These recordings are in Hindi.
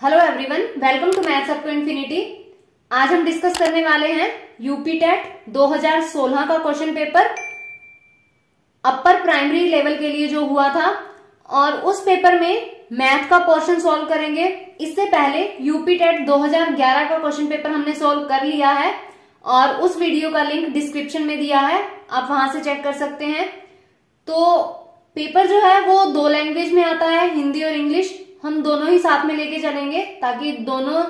Hello everyone welcome to maths up to infinity आज हम डिस्कस करने वाले हैं यूपी टेट 2016 का question paper upper primary level के लिए जो हुआ था और उस पेपर में मैथ का पोर्शन सॉल्व करेंगे। इससे पहले यूपी टेट 2011 का क्वेश्चन पेपर हमने सॉल्व कर लिया है और उस वीडियो का लिंक डिस्क्रिप्शन में दिया है। आप वहाँ से चेक कर सकते हैं। तो पेपर जो है वो दो लैंग्वेज में आता है, हिंदी और इंग्लिश हम दोनों ही साथ में लेके चलेंगे ताकि दोनों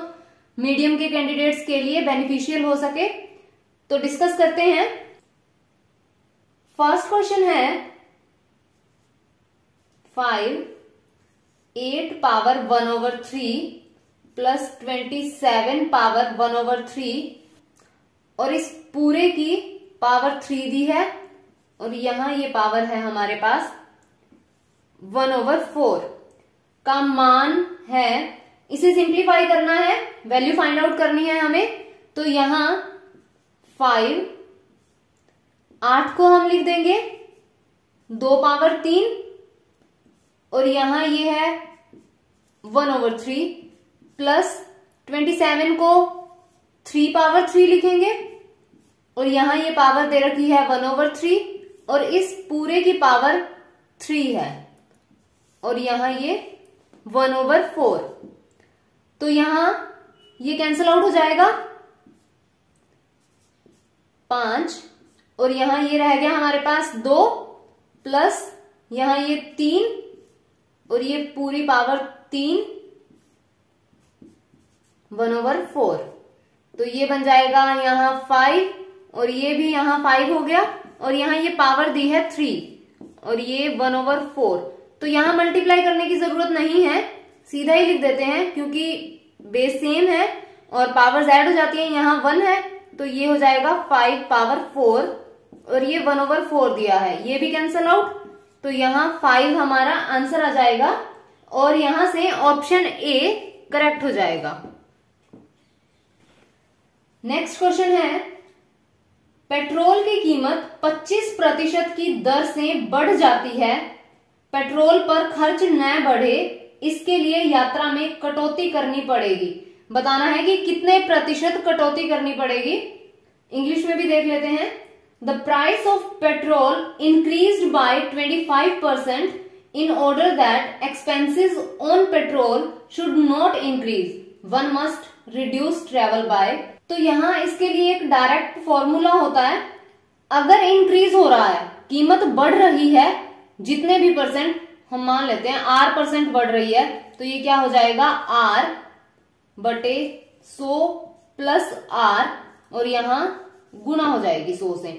मीडियम के कैंडिडेट्स के लिए बेनिफिशियल हो सके। तो डिस्कस करते हैं। फ़र्स्ट क्वेश्चन है five eight power one over three plus twenty seven power one over three और इस पूरे की पावर थ्री दी है और यहाँ ये पावर है हमारे पास वन ओवर फोर का मान है, इसे सिंप्लीफाई करना है वैल्यू फाइंड आउट करनी है हमें तो यहाँ फाइव आठ को हम लिख देंगे, दो पावर तीन, और यहाँ ये है one over three plus twenty seven को थ्री पावर थ्री लिखेंगे, और यहाँ ये पावर दे रखी है वन ओवर थ्री और इस पूरे की पावर थ्री है, और यहाँ ये वन ओवर फोर। तो यहाँ ये कैंसिल आउट हो जाएगा। पाँच, और यहाँ ये रह गया हमारे पास दो प्लस यहाँ ये तीन, और ये पूरी पावर तीन, वन ओवर फोर। तो ये बन जाएगा यहाँ फाइव और ये भी यहाँ फाइव हो गया, और यहाँ ये पावर दी है थ्री और ये वन ओवर फोर। तो यहाँ मल्टीप्लाई करने की ज़रूरत नहीं है, सीधा ही लिख देते हैं, क्योंकि बेस सेम है और पावर एड हो जाती है, यहाँ वन है तो ये हो जाएगा फाइव पावर फोर और ये वन ओवर फोर दिया है। ये भी कैंसल आउट तो यहाँ फाइव हमारा आंसर आ जाएगा और यहाँ से ऑप्शन ए करेक्ट हो जाएगा। नेक्स्ट क्वेश्चन है पेट्रोल की कीमत 25 प्रतिशत की दर से बढ़ जाती है पेट्रोल पर खर्च न बढ़े, इसके लिए यात्रा में कटौती करनी पड़ेगी। बताना है कि कितने प्रतिशत कटौती करनी पड़ेगी? इंग्लिश में भी देख लेते हैं। The price of petrol increase by 25 percent in order that expenses on petrol should not increase one must reduce travel by तो यहाँ इसके लिए एक डायरेक्ट फॉर्मूला होता है। अगर इंक्रीज हो रहा है, कीमत बढ़ रही है जितने भी परसेंट हम मान लेते हैं आर परसेंट बढ़ रही है तो ये क्या हो जाएगा? आर बटे सो प्लस आर और यहाँ गुना हो जाएगी सो से।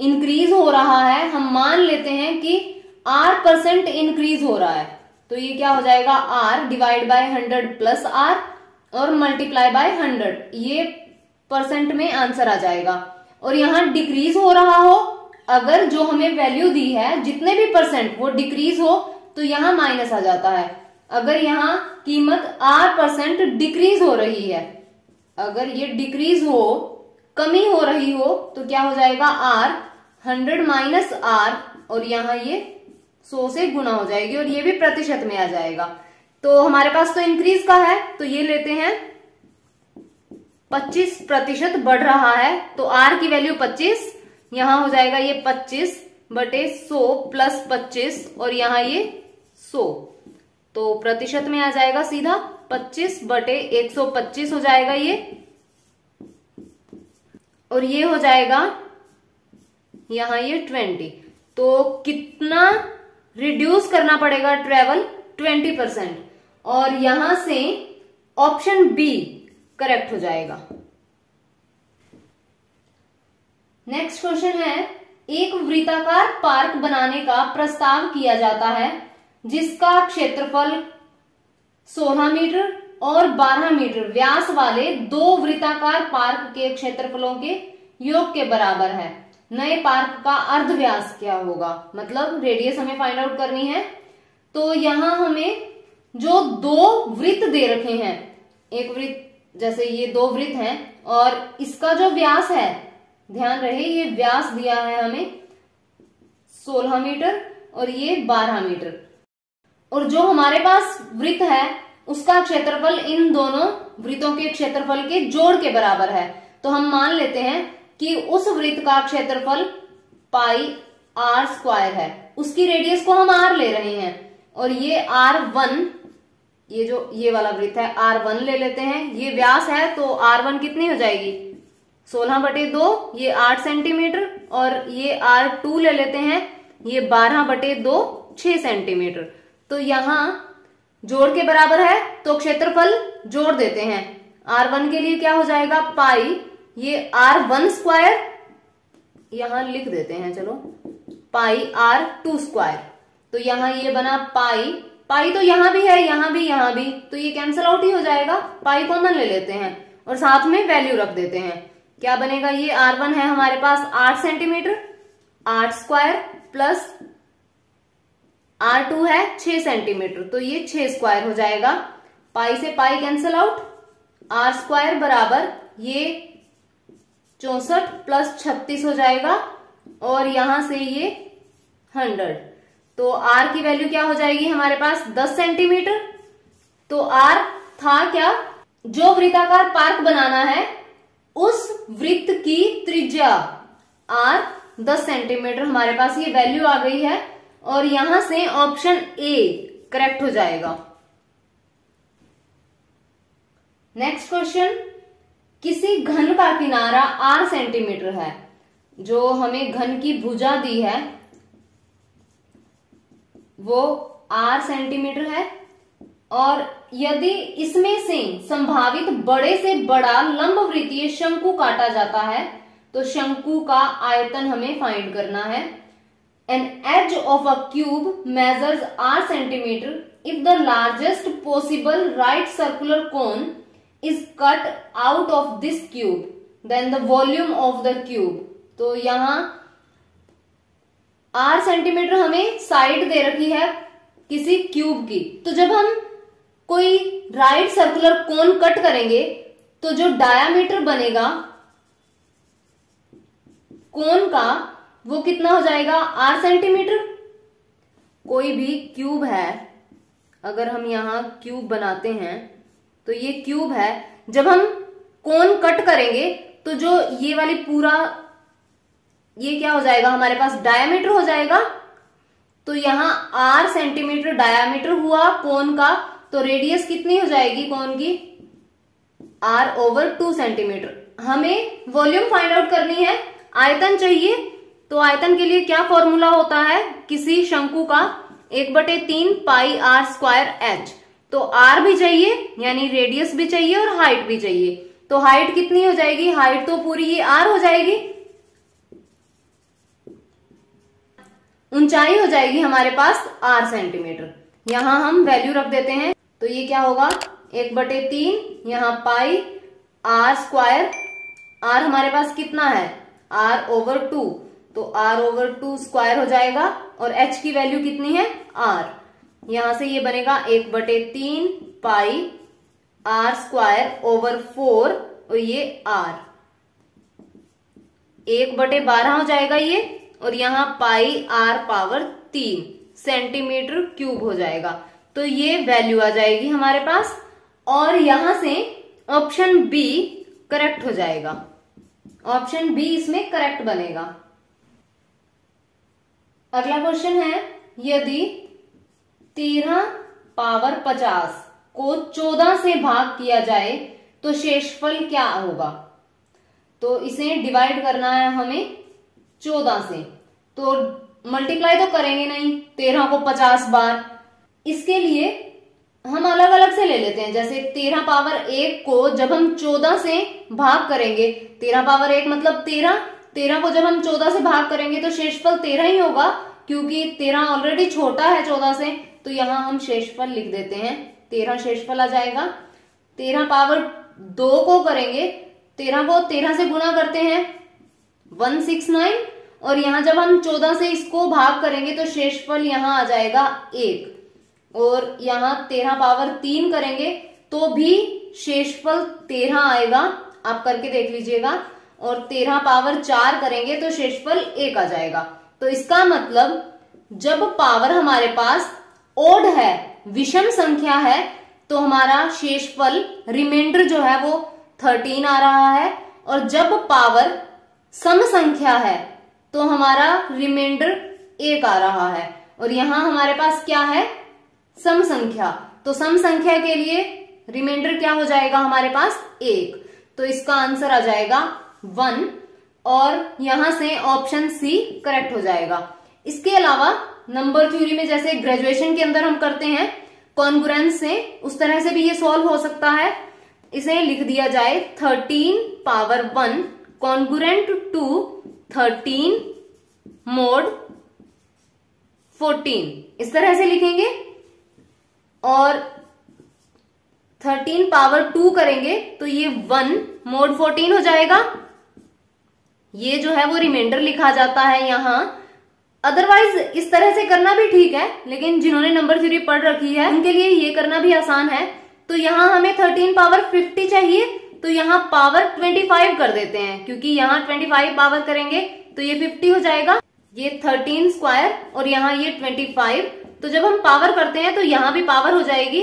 इंक्रीज हो रहा है, हम मान लेते हैं कि आर परसेंट इंक्रीज हो रहा है तो ये क्या हो जाएगा? R divide by hundred plus R और मल्टीप्लाई बाय हंड्रेड ये परसेंट में आंसर आ जाएगा। और यहाँ डिक्रीज हो रहा हो अगर जो हमें वैल्यू दी है, जितने भी परसेंट वो डिक्रीज हो तो यहाँ माइनस आ जाता है। अगर यहाँ कीमत आर परसेंट डिक्रीज हो रही है, अगर ये डिक्रीज हो, कमी हो रही हो तो क्या हो जाएगा आर हंड्रेड माइनस आर और यहाँ ये सो से गुना हो जाएगी, और ये भी प्रतिशत में आ जाएगा। तो हमारे पास तो इंक्रीज का है तो ये लेते हैं। 25 प्रतिशत बढ़ रहा है तो आर की वैल्यू 25 यहाँ हो जाएगा ये 25 बटे 100 प्लस 25 और यहाँ ये 100 तो प्रतिशत में आ जाएगा सीधा 25 बटे 125 हो जाएगा ये। और ये हो जाएगा यहाँ ये 20 तो कितना रिड्यूस करना पड़ेगा ट्रेवल 20 परसेंट। और यहाँ से ऑप्शन बी करेक्ट हो जाएगा। नेक्स्ट क्वेश्चन है, एक वृत्ताकार पार्क बनाने का प्रस्ताव किया जाता है, जिसका क्षेत्रफल 16 मीटर और 12 मीटर व्यास वाले दो वृत्ताकार पार्क के क्षेत्रफलों के योग के बराबर है। नए पार्क का अर्ध व्यास क्या होगा? मतलब रेडियस हमें फाइंड आउट करनी है। तो यहाँ हमें जो दो वृत्त दे रखे हैं, एक वृत्त, जैसे ये दो वृत्त हैं, और इसका जो व्यास है ध्यान रहे, ये व्यास दिया है हमें 16 मीटर और ये 12 मीटर। और जो हमारे पास वृत्त है, उसका क्षेत्रफल इन दोनों वृत्तों के क्षेत्रफल के जोड़ के बराबर है। तो हम मान लेते हैं कि उस वृत्त का क्षेत्रफल पाई आर स्क्वायर है। उसकी रेडियस को हम आर ले रहे हैं। और ये आर वन, ये जो, ये वाला वृत्त है, आर वन ले लेते हैं। ये व्यास है तो आर वन कितनी हो जाएगी? सोलह बटे दो, ये आठ सेंटीमीटर और ये आर टू ले लेते हैं, ये बारह बटे दो छ सेंटीमीटर तो यहाँ जोड़ के बराबर है तो क्षेत्रफल जोड़ देते हैं। आर वन के लिए क्या हो जाएगा? पाई. ये आर वन स्क्वायर, यहाँ लिख देते हैं, चलो। Pi R two square. तो यहाँ ये बना पाई. पाई तो यहाँ भी है, यहाँ भी यहाँ भी. तो ये कैंसिल आउट ही हो जाएगा. पाई कॉमन ले लेते हैं और साथ में वैल्यू रख देते हैं। क्या बनेगा ये? आर वन है हमारे पास आठ सेंटीमीटर आठ स्क्वायर प्लस आर टू है छ सेंटीमीटर तो ये छ स्क्वायर हो जाएगा। पाई से pi cancel out r square बराबर ये चौसठ प्लस छत्तीस हो जाएगा और यहाँ से ये हंड्रेड तो आर की वैल्यू क्या हो जाएगी हमारे पास? दस सेंटीमीटर तो आर था क्या? जो वृत्ताकार पार्क बनाना है उस वृत्त की त्रिज्या। आर 10 सेंटीमीटर हमारे पास ये वैल्यू आ गई है और यहाँ से ऑप्शन ए करेक्ट हो जाएगा। नेक्स्ट क्वेश्चन किसी घन का किनारा आर सेंटीमीटर है, जो हमें घन की भुजा दी है, वो आर सेंटीमीटर है और यदि इसमें से संभावित बड़े से बड़ा लंब वृत्तीय शंकु काटा जाता है तो शंकु का आयतन हमें फाइंड करना है। An edge of a cube measures r centimetre if the largest possible right circular cone is cut out of this cube then the volume of the cube तो यहाँ आर सेंटीमीटर हमें साइड दे रखी है किसी क्यूब की। तो जब हम कोई राइट सर्कुलर कोन कट करेंगे तो जो डायामीटर बनेगा कोन का, वो कितना हो जाएगा? आर सेंटीमीटर कोई भी क्यूब है, अगर हम यहाँ क्यूब बनाते हैं तो ये क्यूब है। जब हम कोन कट करेंगे तो जो ये वाली पूरा, ये क्या हो जाएगा? हमारे पास डायामीटर हो जाएगा। तो यहाँ आर सेंटीमीटर डायामीटर हुआ कोन का। तो रेडियस कितनी हो जाएगी कौन की? आर ओवर टू सेंटीमीटर हमें वॉल्यूम फाइंड आउट करनी है। आयतन चाहिए। तो आयतन के लिए क्या फॉर्मूला होता है? किसी शंकु का एक बटे तीन पाई आर स्क्वायर एच तो आर भी चाहिए, यानी रेडियस भी चाहिए और हाइट भी चाहिए। तो हाइट कितनी हो जाएगी? हाइट तो पूरी ये आर हो जाएगी। ऊंचाई हो जाएगी हमारे पास आर सेंटीमीटर यहाँ हम वैल्यू रख देते हैं। तो ये क्या होगा? एक बटे तीन, यहाँ पाई, आर स्क्वायर। आर हमारे पास कितना है? आर ओवर टू तो आर ओवर टू स्क्वायर हो जाएगा, और एच की वैल्यू कितनी है? आर। यहाँ से ये बनेगा एक बटे तीन pi, r square over four और ये आर। एक बटे बारह हो जाएगा ये, और यहाँ पाई आर पावर तीन। सेंटीमीटर क्यूब हो जाएगा। तो ये वैल्यू आ जाएगी हमारे पास और यहाँ से ऑप्शन बी करेक्ट हो जाएगा। ऑप्शन बी इसमें करेक्ट बनेगा। अगला क्वेश्चन है, यदि तेरह पावर पचास को चौदह से भाग किया जाए तो शेषफल क्या होगा? तो इसे डिवाइड करना है हमें चौदह से। तो मल्टीप्लाई तो करेंगे नहीं, तेरह को पचास बार इसके लिए हम अलग अलग से ले लेते हैं। जैसे तेरह पावर एक को जब हम चौदह से भाग करेंगे, तेरह पावर एक मतलब तेरह तेरह को जब हम चौदह से भाग करेंगे तो शेषफल तेरह ही होगा, क्योंकि तेरह ऑलरेडी छोटा है चौदह से तो यहाँ हम शेषफल लिख देते हैं। तेरह शेषफल आ जाएगा। तेरह पावर दो को करेंगे, तेरह को तेरह से गुना करते हैं, वन सिक्स नाइन, और यहाँ जब हम चौदह से इसको भाग करेंगे तो शेषफल यहाँ आ जाएगा एक। और यहाँ तेरह पावर तीन करेंगे तो भी शेषफल तेरह आएगा। आप करके देख लीजिएगा। और तेरह पावर चार करेंगे तो शेषफल एक आ जाएगा। तो इसका मतलब जब पावर हमारे पास ओड है, विषम संख्या है तो हमारा शेषफल रिमाइंडर जो है वो थर्टीन आ रहा है। और जब पावर सम संख्या है तो हमारा रिमाइंडर एक आ रहा है। और यहाँ हमारे पास क्या है? सम संख्या तो सम संख्या के लिए रिमाइंडर क्या हो जाएगा हमारे पास? एक। तो इसका आंसर आ जाएगा वन और यहाँ से ऑप्शन सी करेक्ट हो जाएगा। इसके अलावा नंबर थ्योरी में जैसे ग्रेजुएशन के अंदर हम करते हैं कॉन्ग्रेंस से उस तरह से भी ये सॉल्व हो सकता है। इसे लिख दिया जाए thirteen power one congruent to thirteen mod fourteen इस तरह से लिखेंगे। और थर्टीन पावर टू करेंगे तो ये वन मोड फोर्टीन हो जाएगा। ये जो है वो रिमाइंडर लिखा जाता है यहाँ। अदरवाइज़ इस तरह से करना भी ठीक है, लेकिन जिन्होंने नंबर थ्री पढ़ रखी है, उनके लिए ये करना भी आसान है। तो यहाँ हमें थर्टीन पावर फिफ्टी चाहिए तो यहाँ पावर ट्वेंटी फाइव कर देते हैं, क्योंकि यहाँ ट्वेंटी फाइव पावर करेंगे तो ये फिफ्टी हो जाएगा। ये थर्टीन स्क्वायर और यहाँ ये ट्वेंटी फाइव तो जब हम पावर करते हैं तो यहाँ भी पावर हो जाएगी।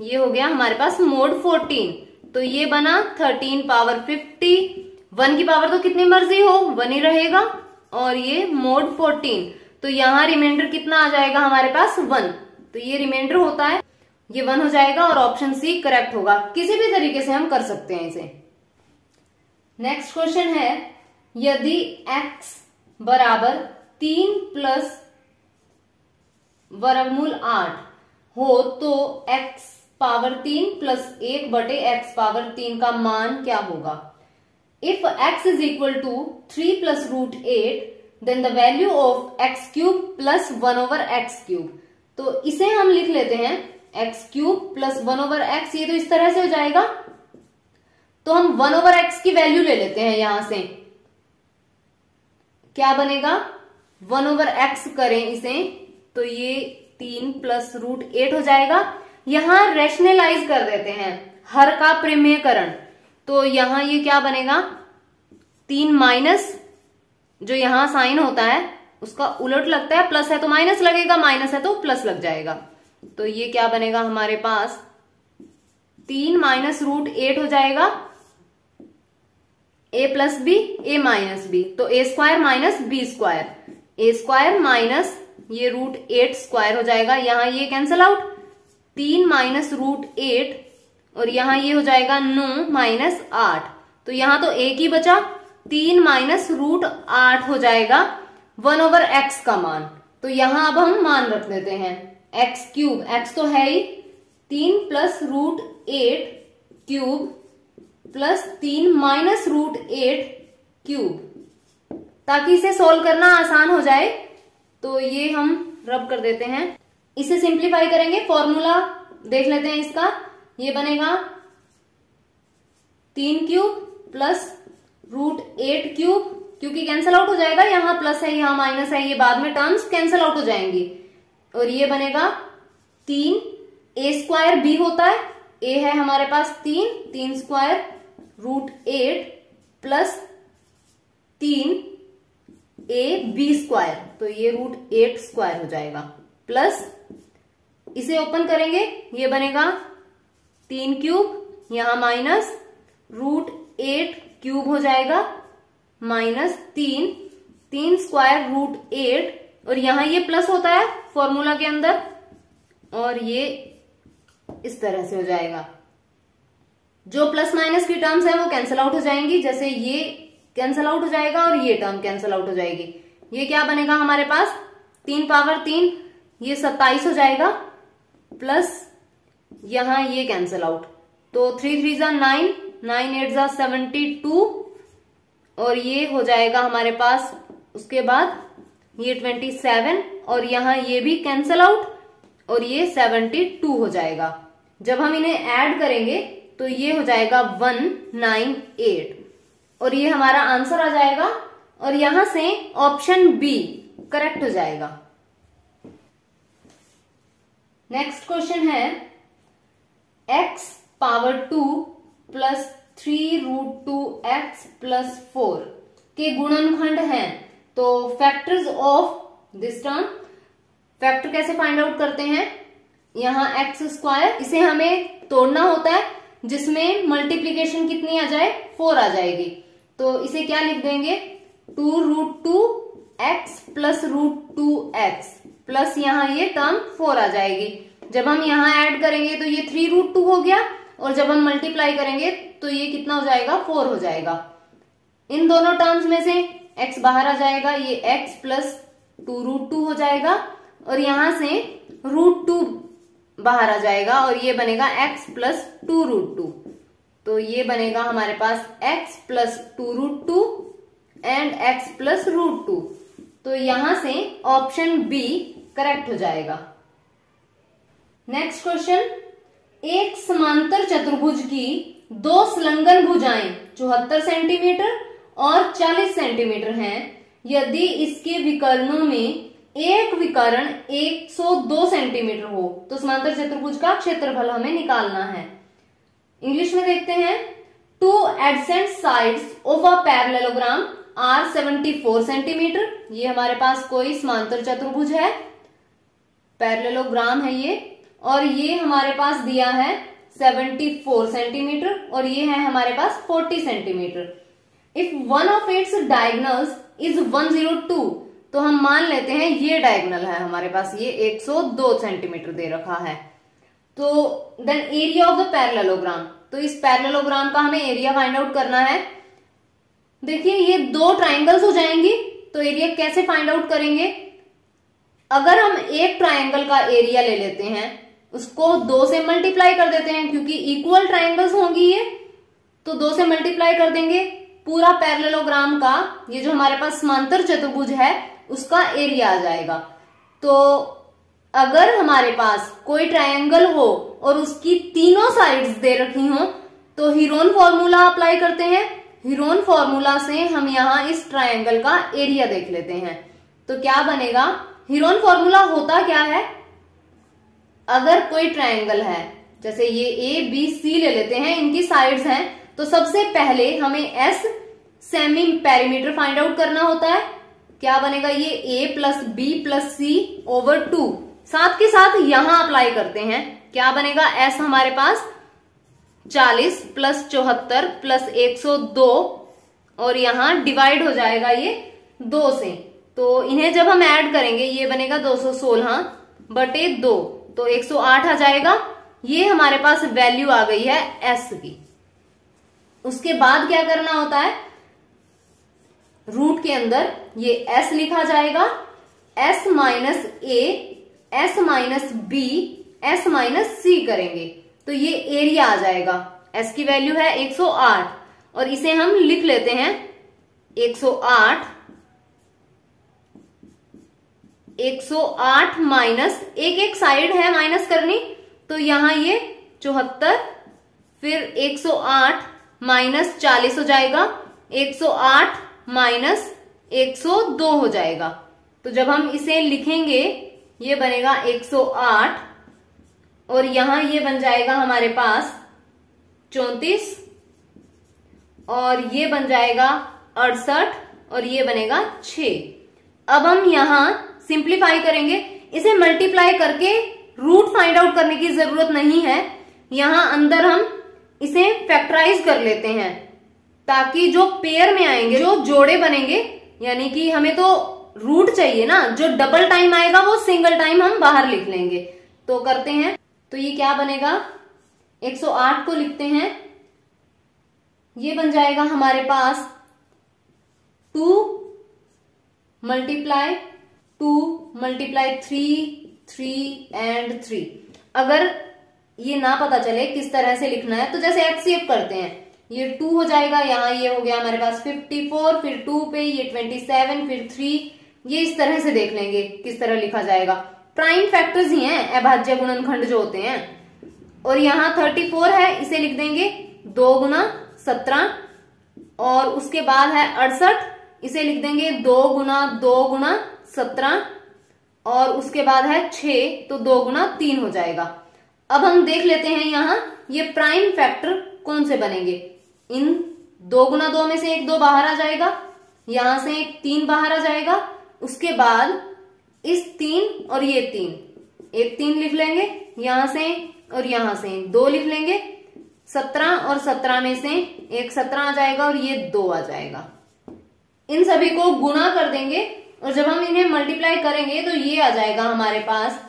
ये हो गया हमारे पास मोड फोर्टीन तो ये बना थर्टीन पावर फिफ्टी वन की पावर तो कितनी मर्ज़ी हो वन ही रहेगा। और ये मोड फोर्टीन तो यहाँ रिमाइंडर कितना आ जाएगा हमारे पास वन तो ये रिमाइंडर होता है। ये वन हो जाएगा और ऑप्शन सी करेक्ट होगा। किसी भी तरीके से हम कर सकते हैं इसे। नेक्स्ट क्वेश्चन है, यदि x बराबर तीन प्लस वर्गमूल आठ हो तो x पावर तीन प्लस एक बटे एक्स पावर तीन का मान क्या होगा? If x is equal to three plus root eight then the value of x cube plus one over x cube तो इसे हम लिख लेते हैं x cube plus one over x ये तो इस तरह से हो जाएगा। तो हम वन ओवर एक्स की वैल्यू ले लेते हैं यहाँ से। क्या बनेगा? वन ओवर एक्स करें इसे। तो ये तीन प्लस रूट एट हो जाएगा। यहाँ रेशनलाइज कर देते हैं, हर का प्रेम्यकरण। तो यहाँ ये क्या बनेगा? तीन माइनस जो यहाँ साइन होता है, उसका उलट लगता है प्लस है तो माइनस लगेगा माइनस है तो प्लस लग जाएगा। तो ये क्या बनेगा हमारे पास? तीन माइनस रूट एट हो जाएगा। A plus b a minus b तो a square minus b square a square minus ये रूट एट स्क्वायर हो जाएगा। यहाँ ये कैंसल आउट तीन माइनस रूट एट और यहाँ ये हो जाएगा नौ माइनस आठ। तो यहाँ तो एक ही बचा। तीन माइनस रूट आठ हो जाएगा। वन ओवर एक्स का मान। तो यहाँ अब हम मान रख देते हैं। एक्स क्यूब एक्स तो है ही। तीन plus root eight cube plus तीन माइनस रूट एट क्यूब ताकि इसे सोल्व करना आसान हो जाए। तो ये हम रब कर देते हैं। इसे सिंप्लीफाई करेंगे फॉर्मूला देख लेते हैं इसका। ये बनेगा तीन cube plus root eight cube क्योंकि कैंसिल आउट हो जाएगा। यहाँ प्लस है, यहाँ माइनस है, ये बाद में टर्म्स कैंसिल आउट हो जाएँगी। और ये बनेगा तीन। ए स्क्वायर बी होता है। ए है हमारे पास तीन। तीन स्क्वायर रूट एट प्लस तीन। ए बी स्क्वायर तो ये रूट एट स्क्वायर हो जाएगा. प्लस इसे ओपन करेंगे, ये बनेगा तीन क्यूब यहाँ माइनस रूट एट क्यूब हो जाएगा माइनस तीन तीन स्क्वायर रूट एट और यहाँ ये प्लस होता है फॉर्मूला के अंदर, और ये इस तरह से हो जाएगा. जो प्लस माइनस की टर्म्स है वो कैंसिल आउट हो जाएँगी, जैसे ये कैंसिल आउट हो जाएगा और ये टर्म कैंसल आउट हो जाएगी। ये क्या बनेगा हमारे पास? तीन पावर तीन, ये सत्ताईस हो जाएगा प्लस यहाँ ये कैंसल आउट तो थ्री थ्री जा नाइन नाइन एट जा सेवेंटी टू और ये हो जाएगा हमारे पास, उसके बाद ये ट्वेंटी सेवन और यहाँ ये भी कैंसल आउट और ये सेवेंटी टू हो जाएगा। जब हम इन्हें ऐड करेंगे तो ये हो जाएगा वन नाइन एट और ये हमारा आंसर आ जाएगा और यहाँ से ऑप्शन बी करेक्ट हो जाएगा। नेक्स्ट क्वेश्चन है x power two plus three root two x plus four के गुणनखंड हैं। तो factors of this term factor कैसे फाइंड आउट करते हैं? यहाँ एक्स स्क्वायर इसे हमें तोड़ना होता है, जिसमें मल्टीप्लीकेशन कितनी आ जाए? फोर आ जाएगी। तो इसे क्या लिख देंगे? Two root two x plus root two x plus यहाँ ये टर्म फोर आ जाएगी। जब हम यहाँ ऐड करेंगे तो ये थ्री रूट टू हो गया और जब हम मल्टीप्लाई करेंगे तो ये कितना हो जाएगा? फोर हो जाएगा। इन दोनों टर्म्स में से x बाहर आ जाएगा, ये x plus two root two हो जाएगा और यहाँ से रूट टू बाहर आ जाएगा और ये बनेगा x plus two root two. तो ये बनेगा हमारे पास x plus two root two and x plus root two तो यहाँ से ऑप्शन बी करेक्ट हो जाएगा. नेक्स्ट क्वेश्चन एक समांतर चतुर्भुज की दो संलग्न भुजाएँ चौहत्तर सेंटीमीटर और 40 सेंटीमीटर हैं. यदि इसके विकर्णों में एक विकर्ण 102 सेंटीमीटर हो तो समांतर चतुर्भुज का क्षेत्रफल हमें निकालना है। इंग्लिश में देखते हैं। Two adjacent sides of a parallelogram are 74 centimetre ये हमारे पास कोई समांतर चतुर्भुज है। पैरेललोग्राम है ये। और ये हमारे पास दिया है 74 सेंटीमीटर और ये है हमारे पास 40 centimetre if one of its diagonals is 102 तो हम मान लेते हैं ये डायगनल है हमारे पास। ये 102 सेंटीमीटर दे रखा है। तो then area of the parallelogram तो इस पैरेललोग्राम का हमें एरिया फाइंड आउट करना है। देखिए, ये दो ट्राइंगल्स हो जाएँगी तो एरिया कैसे फाइंड आउट करेंगे? अगर हम एक ट्राइंगल का एरिया ले लेते हैं, उसको दो से मल्टीप्लाई कर देते हैं, क्योंकि इक्वल ट्राइंगल्स होंगी ये तो दो से मल्टीप्लाई कर देंगे। पूरा पैरेललोग्राम का, ये जो हमारे पास समांतर चतुर्भुज है, उसका एरिया आ जाएगा। तो अगर हमारे पास कोई ट्रायंगल हो और उसकी तीनों साइड्स दे रखी हो तो हीरोन फॉर्मूला अप्लाई करते हैं। हीरोन फॉर्मूला से हम यहाँ इस ट्रायंगल का एरिया देख लेते हैं। तो क्या बनेगा? हीरोन फॉर्मूला होता क्या है? अगर कोई ट्रायंगल है, जैसे ये ए बी सी ले लेते हैं, इनकी साइड्स हैं तो सबसे पहले हमें s semi perimeter find out करना होता है। क्या बनेगा ये? A plus b plus c over two साथ के साथ यहाँ अप्लाई करते हैं। क्या बनेगा? एस हमारे पास 40 प्लस चौहत्तर प्लस 102 और यहाँ डिवाइड हो जाएगा ये दो से। तो इन्हें जब हम ऐड करेंगे, ये बनेगा 216 बटे दो। तो 108 आ जाएगा। ये हमारे पास वैल्यू आ गई है एस की। उसके बाद क्या करना होता है? रूट के अंदर ये एस लिखा जाएगा। S minus a s minus b s minus c करेंगे। तो ये एरिया आ जाएगा। एस की वैल्यू है 108 और इसे हम लिख लेते हैं 108 108 माइनस एक एक साइड है माइनस करनी। तो यहाँ ये चौहत्तर, फिर 108 माइनस चालीस हो जाएगा। 108 माइनस 102 हो जाएगा। तो जब हम इसे लिखेंगे ये बनेगा 108 और यहाँ ये बन जाएगा हमारे पास चौतीस और ये बन जाएगा अड़सठ और ये बनेगा छ अब हम यहाँ सिंप्लीफाई करेंगे। इसे मल्टीप्लाई करके रूट फाइंड आउट करने की ज़रूरत नहीं है। यहाँ अंदर हम इसे फैक्टराइज कर लेते हैं ताकि जो पेयर में आएँगे, जो जोड़े बनेंगे, यानी कि हमें तो रूट चाहिए ना, जो डबल टाइम आएगा, वो सिंगल टाइम हम बाहर लिख लेंगे। तो करते हैं। तो ये क्या बनेगा? 108 को लिखते हैं। ये बन जाएगा हमारे पास two multiply two multiply three three and three. अगर ये ना पता चले किस तरह से लिखना है तो जैसे एफ़ करते हैं। ये टू हो जाएगा, यहाँ ये हो गया हमारे पास फिफ्टी फोर फिर टू पे ये ट्वेंटी सेवन फिर थ्री ये इस तरह से देख लेंगे किस तरह लिखा जाएगा। प्राइम फैक्टर्स ही हैं, अभाज्य गुणनखंड जो होते हैं। और यहाँ थर्टी फोर है, इसे लिख देंगे दो गुना सत्रह। और उसके बाद है अड़सठ, इसे लिख देंगे दो गुना दो गुना सत्रह। और उसके बाद है छ तो दो गुना तीन हो जाएगा। अब हम देख लेते हैं यहाँ, ये प्राइम फैक्टर कौन से बनेंगे? इन दो गुना दो में से एक दो बाहर आ जाएगा, यहाँ से एक तीन बाहर आ जाएगा उसके बाद इस तीन और ये तीन। एक तीन लिख लेंगे, यहाँ से और यहाँ से। दो लिख लेंगे, सत्रह और सत्रह में से एक सत्रह आ जाएगा और ये दो आ जाएगा। इन सभी को गुना कर देंगे और जब हम इन्हें मल्टीप्लाई करेंगे तो ये आ जाएगा हमारे पास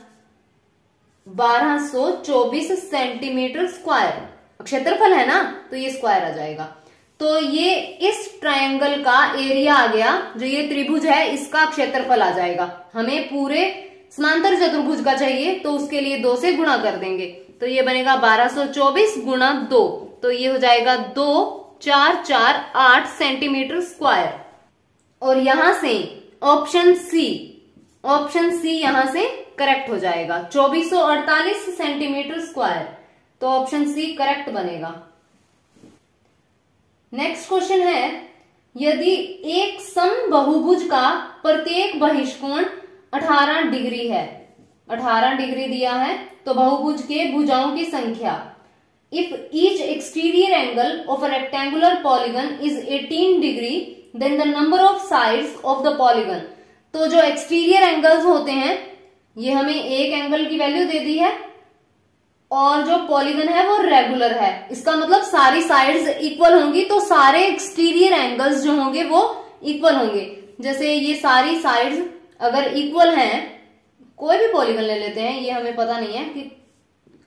1224 सेंटीमीटर स्क्वायर क्षेत्रफल है ना? तो ये स्क्वायर आ जाएगा। तो ये इस ट्रायंगल का एरिया आ गया, जो ये त्रिभुज है, इसका क्षेत्रफल आ जाएगा। हमें पूरे समांतर चतुर्भुज का चाहिए तो उसके लिए दो से गुणा कर देंगे। तो ये बनेगा 1224 गुणा दो। तो ये हो जाएगा दो, चार चार, आठ सेंटीमीटर स्क्वायर और यहाँ से ऑप्शन सी ऑप्शन सी यहाँ से करेक्ट हो जाएगा। 2448 सेंटीमीटर स्क्वायर तो ऑप्शन सी करेक्ट बनेगा। नेक्स्ट क्वेश्चन है, यदि एक सम बहुभुज का प्रत्येक बहिष्कोण 18 डिग्री है 18 डिग्री दिया है तो बहुभुज के भुजाओं की संख्या। If each exterior angle of a rectangular polygon is 18 degree then the number of sides of the polygon तो जो एक्सटीरियर एंगल्स होते हैं, ये हमें एक एंगल की वैल्यू दे दी है और जो पॉलीगन है वो रेगुलर है। इसका मतलब सारी साइड्स इक्वल होंगी तो सारे एक्सटीरियर एंगल्स जो होंगे वो इक्वल होंगे। जैसे ये सारी साइड्स अगर इक्वल हैं, कोई भी पॉलीगन ले लेते हैं, ये हमें पता नहीं है कि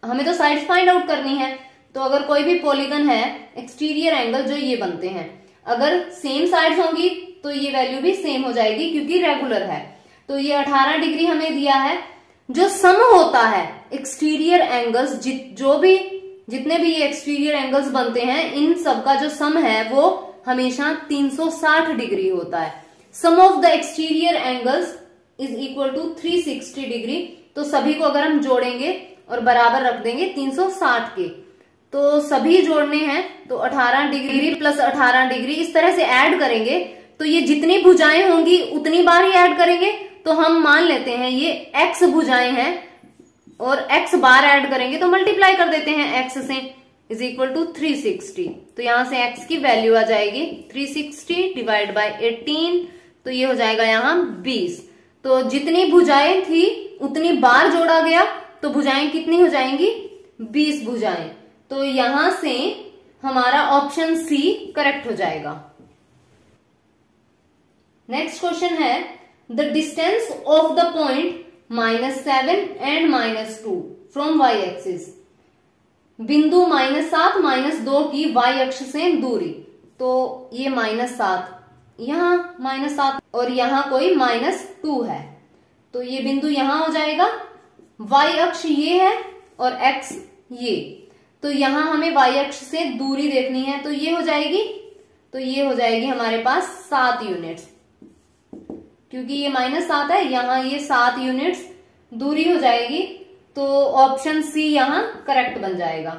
हमें तो साइड्स फाइंड आउट करनी है। तो अगर कोई भी पॉलीगन है एक्सटीरियर एंगल जो ये बनते हैं। अगर सेम साइड्स होंगी तो ये वैल्यू भी सेम हो जाएगी क्योंकि रेगुलर है। तो ये 18 डिग्री हमें दिया है जो सम होता है एक्सटीरियर एंगल्स जित, जो भी, जितने भी ये एक्सटीरियर एंगल्स बनते हैं, इन सब का जो सम है, वो हमेशा 360 डिग्री होता है। Sum of the exterior angles is equal to 360 degree. तो सभी को अगर हम जोड़ेंगे और बराबर रख देंगे 360 के तो सभी जोड़ने हैं तो 18 डिग्री प्लस 18 डिग्री, इस तरह से ऐड करेंगे तो ये जितनी भुजाएँ होंगी, उतनी बार ही ऐड करेंगे तो हम मान लेते हैं ये एक्स भुजाएँ हैं और एक्स बार ऐड करेंगे तो मल्टीप्लाई कर देते हैं एक्स से इज़ इक्वल टू 360 तो यहाँ से एक्स की वैल्यू आ जाएगी 360 डिवाइड बाई एटीन तो ये हो जाएगा यहाँ 20 तो जितनी भुजाएँ थी, उतनी बार जोड़ा गया तो भुजाएँ कितनी हो जाएँगी? 20 भुजाएँ. तो यहाँ से हमारा ऑप्शन सी करेक्ट हो जाएगा. नेक्स्ट क्वेश्चन है the distance of the point minus seven and minus two from y axis बिंदु माइनस सात माइनस दो की वाई अक्ष से दूरी। तो ये माइनस सात, यहाँ माइनस सात और यहाँ कोई माइनस टू है। तो ये बिंदु यहाँ हो जाएगा। वाई अक्ष ये है और एक्स ये। तो यहाँ हमें वाई अक्ष से दूरी देखनी है तो ये हो जाएगी। तो ये हो जाएगी हमारे पास सात यूनिट्स क्योंकि ये माइनस सात है, यहाँ ये सात यूनिट्स दूरी हो जाएगी तो ऑप्शन सी यहाँ करेक्ट बन जाएगा।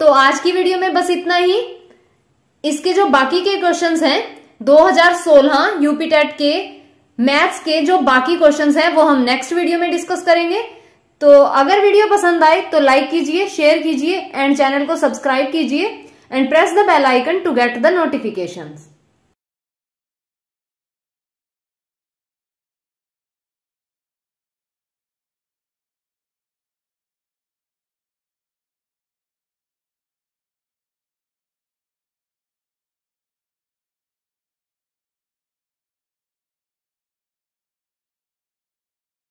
तो आज की वीडियो में बस इतना ही। इसके जो बाकी के क्वेश्चंस हैं 2016 यूपी टेट के मैथ्स के जो बाकी क्वेश्चंस हैं, वो हम नेक्स्ट वीडियो में डिस्कस करेंगे। तो अगर वीडियो पसंद आए तो लाइक कीजिए शेयर कीजिए एंड चैनल को सब्सक्राइब कीजिए and press the bell icon to get the notifications